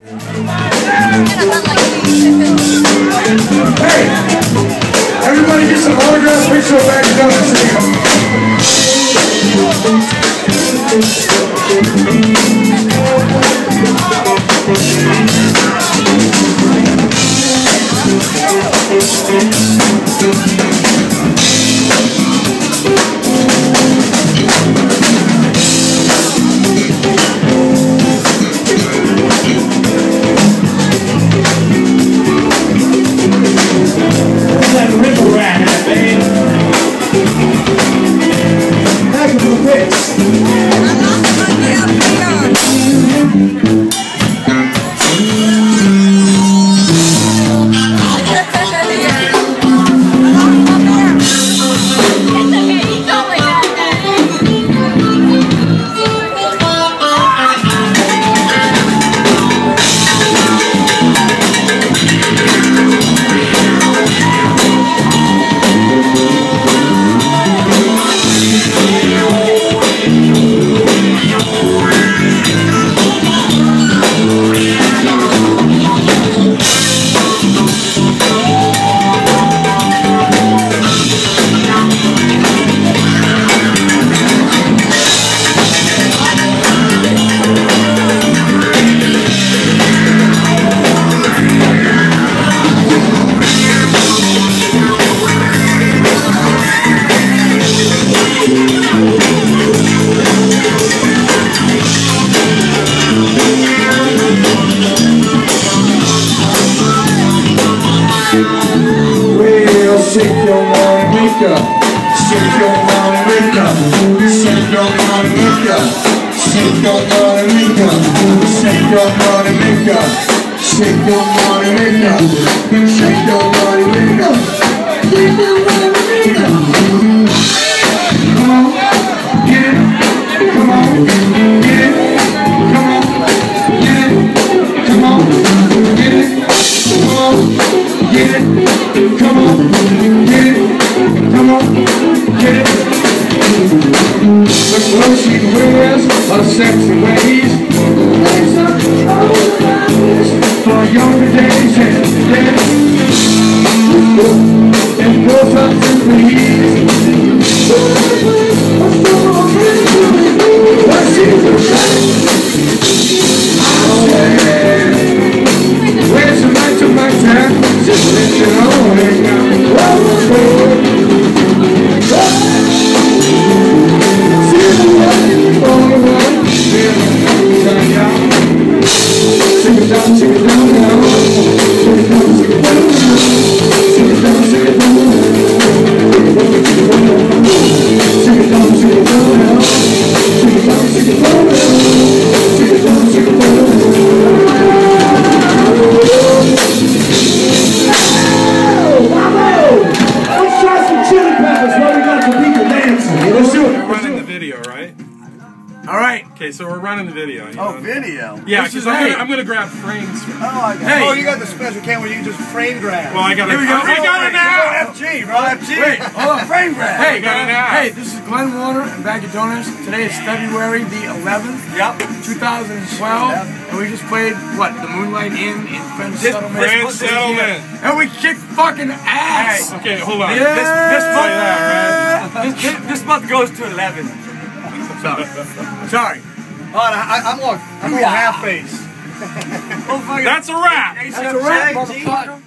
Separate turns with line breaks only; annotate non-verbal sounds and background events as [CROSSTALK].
Hey! Everybody get some autographs, picture back down the city. wake up. Shake your money. Make up. Shake your money. Make up. Shake your money. Make up. Shake your money. Make up. Shake your body, up. Shake your body, up. Shake your body, up. wicked ways of sexy ways. There's some old for younger days and days. Obrigado, time. [LAUGHS]
All right.
Okay, so we're running the video. You
Oh,
know?
video.
Yeah, because I'm,
hey.
gonna, I'm gonna grab frames.
Oh, I got,
Hey.
oh, you got the special camera. You can just frame grab.
Well, I got
Here we go.
I got it now.
Oh, FG, bro. FG.
Wait, hold on.
Frame grab.
Hey,
got it now.
hey, this is Glen Warner and Bag of Donuts. Today is February the 11th,
Yep.
2012, and we just played what the Moonlight Inn in French
This-
Settlement,
French Settlement.
and we kicked fucking ass.
Okay, hold on.
Yeah.
This, this month, that,
This, this, this month goes to 11.
Sorry.
Oh, and I, I'm on, I'm on half face.
man. That's a wrap.
That's a wrap, motherfucker.